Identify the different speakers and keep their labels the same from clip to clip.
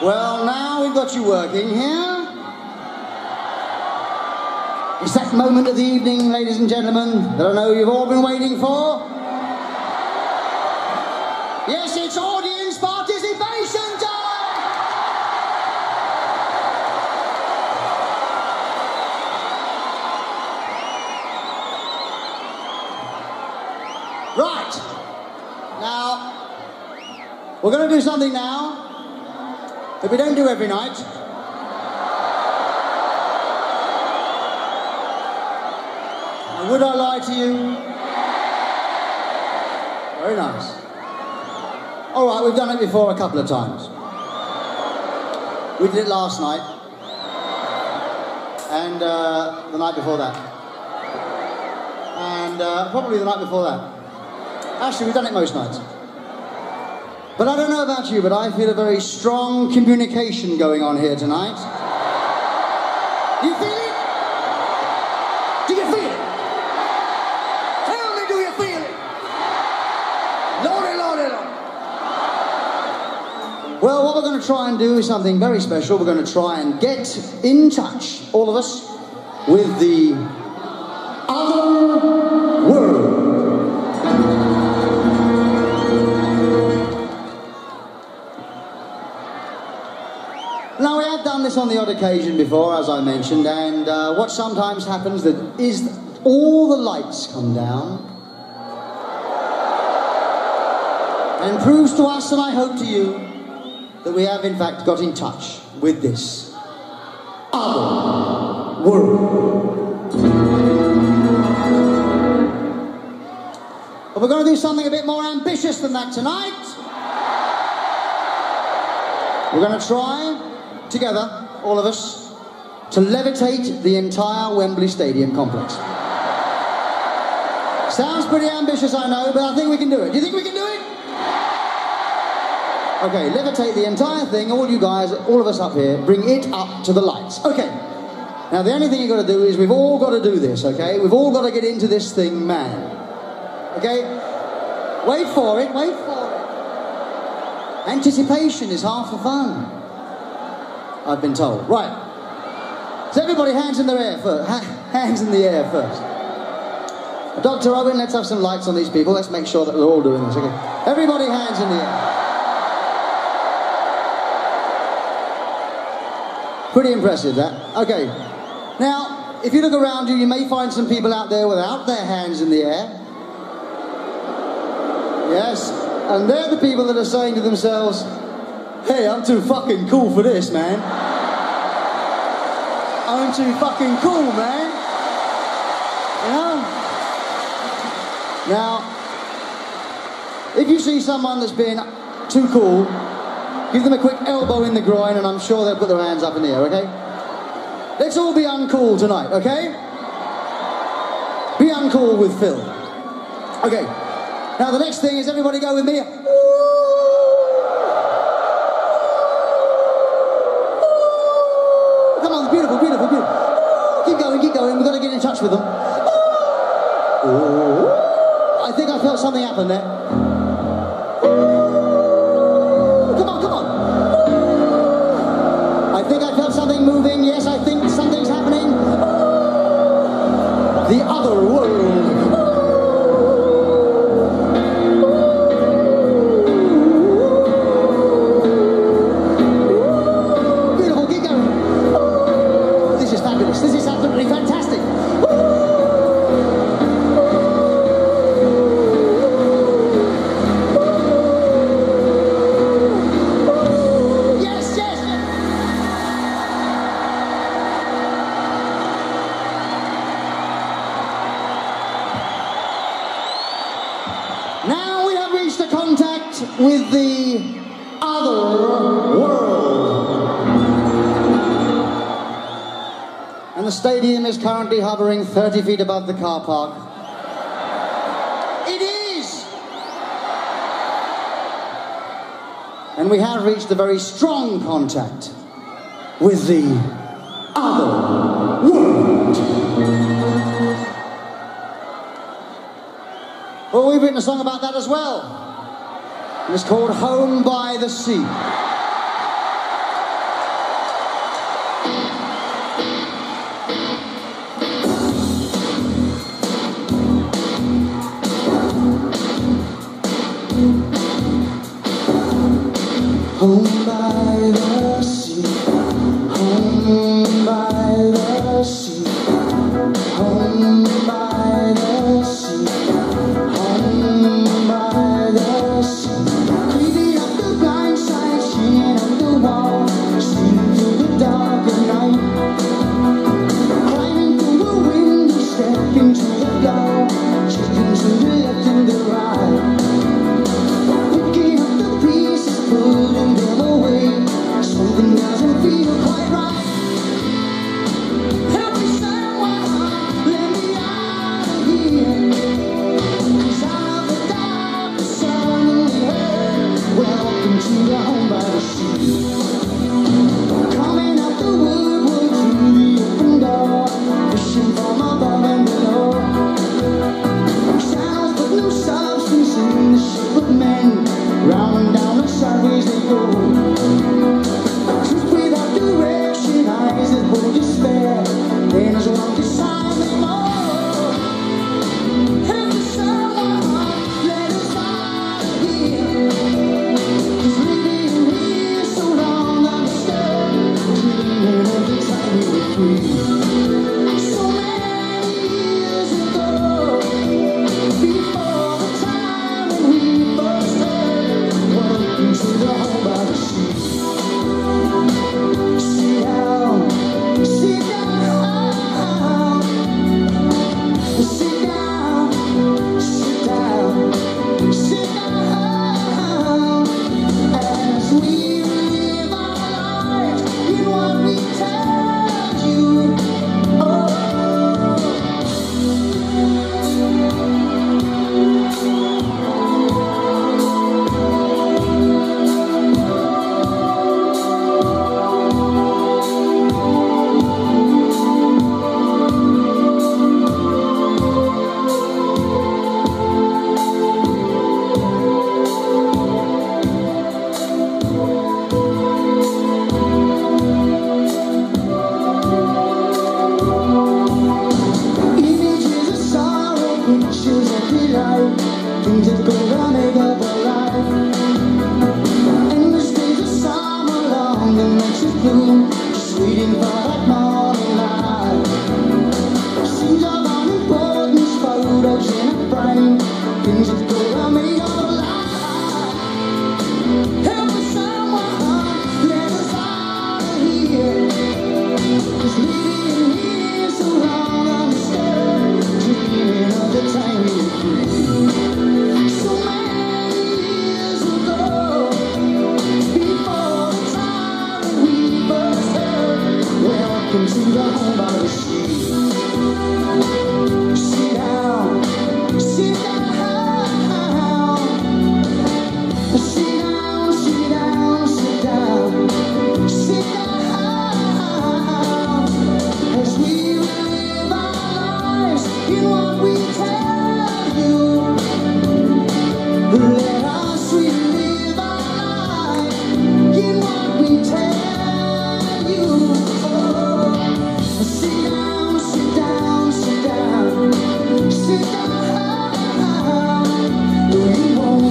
Speaker 1: Well, now we've got you working here. It's that moment of the evening, ladies and gentlemen, that I know you've all been waiting for. Yes, it's audience participation time! Right. Now, we're going to do something now that we don't do every night. And would I lie to you? Very nice. All right, we've done it before a couple of times. We did it last night, and uh, the night before that, and uh, probably the night before that. Actually, we've done it most nights. But I don't know about you, but I feel a very strong communication going on here tonight. Do You feel it? Do you feel it? Tell me, do you feel it? Lordy, lordy, lordy. Well, what we're going to try and do is something very special. We're going to try and get in touch, all of us, with the this on the odd occasion before, as I mentioned, and uh, what sometimes happens that is all the lights come down and proves to us, and I hope to you, that we have in fact got in touch with this other world. But we're going to do something a bit more ambitious than that tonight. We're going to try, together, all of us, to levitate the entire Wembley Stadium complex. Sounds pretty ambitious, I know, but I think we can do it. Do you think we can do it? Okay, levitate the entire thing, all you guys, all of us up here, bring it up to the lights. Okay. Now, the only thing you've got to do is we've all got to do this, okay? We've all got to get into this thing, man. Okay? Wait for it, wait for it. Anticipation is half the fun. I've been told. Right. So everybody hands in the air first. Ha- hands in the air first. Dr. Owen, let's have some lights on these people. Let's make sure that we're all doing this, okay? Everybody hands in the air. Pretty impressive, that. Okay. Now, if you look around you, you may find some people out there without their hands in the air. Yes. And they're the people that are saying to themselves, hey, I'm too fucking cool for this, man. I'm too fucking cool, man. You know? Now, if you see someone that's been too cool, give them a quick elbow in the groin and I'm sure they'll put their hands up in the air, okay? Let's all be uncool tonight, okay? Be uncool with Phil. Okay. Now the next thing is everybody go with me. I felt something happen there. Come on, come on. I think I felt something moving. 30 feet above the car park. It is! And we have reached a very strong contact with the other world. Well, we've written a song about that as well. And it's called Home by the Sea. Home my the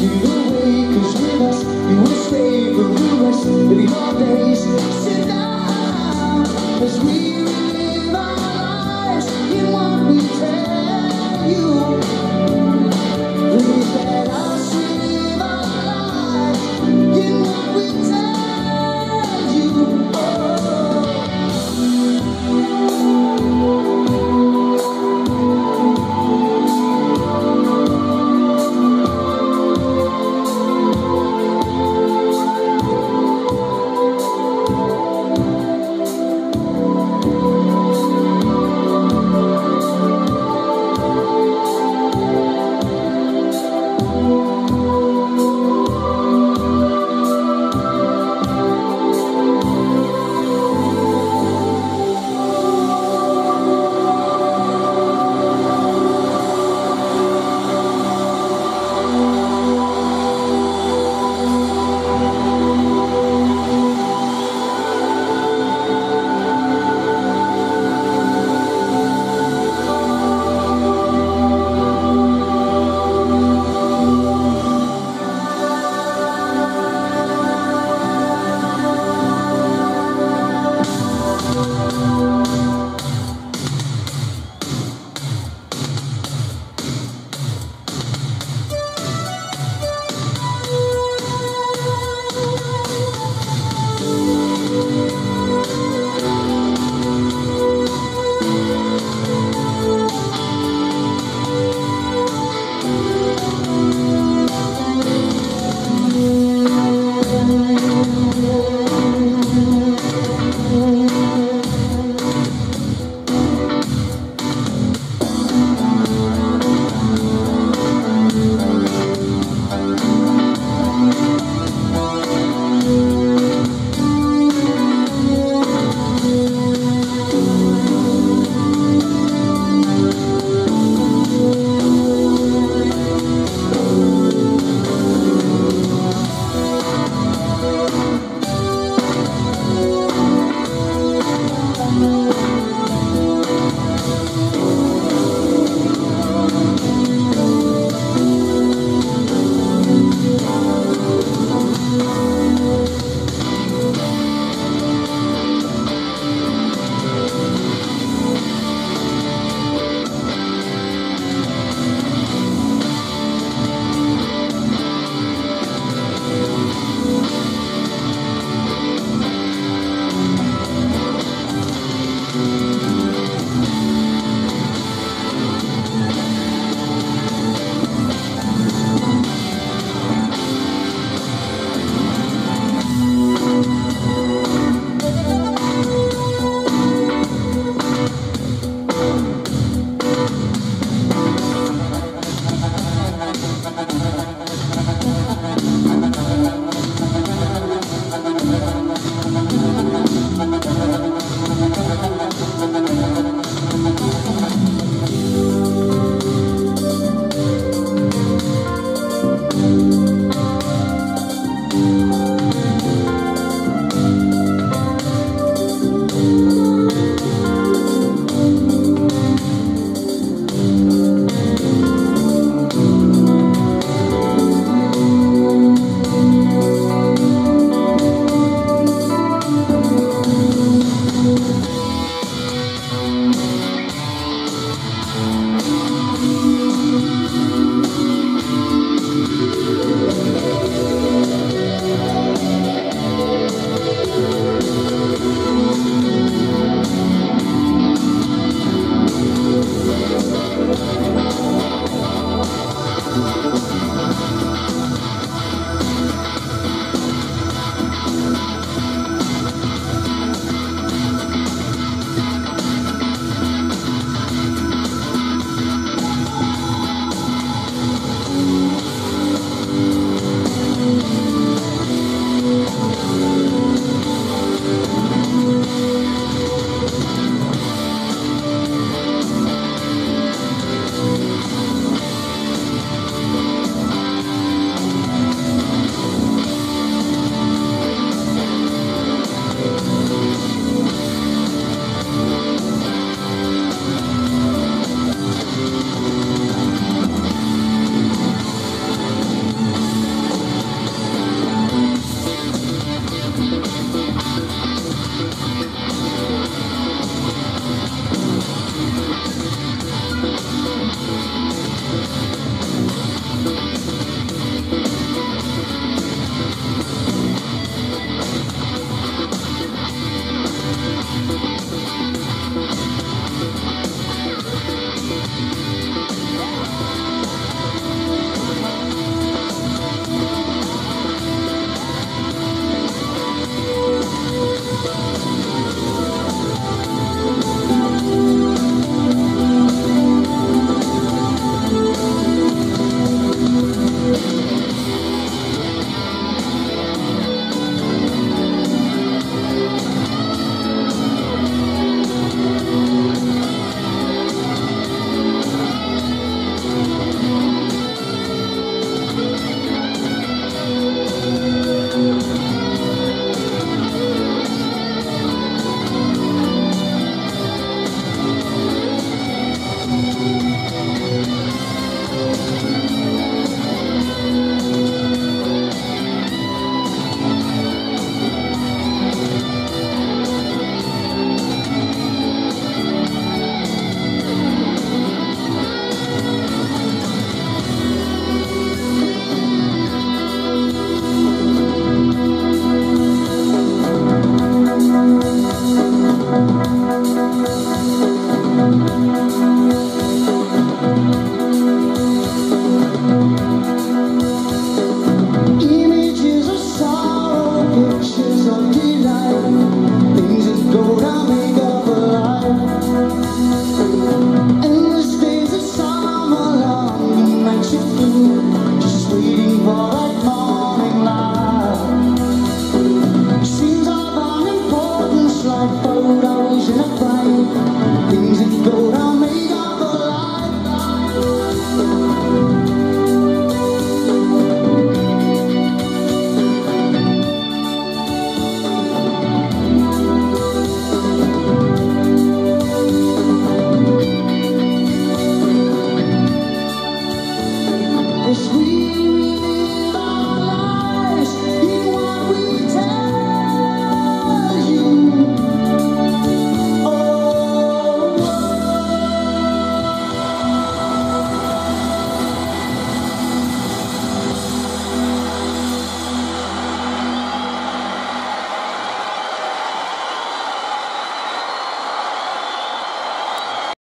Speaker 1: de.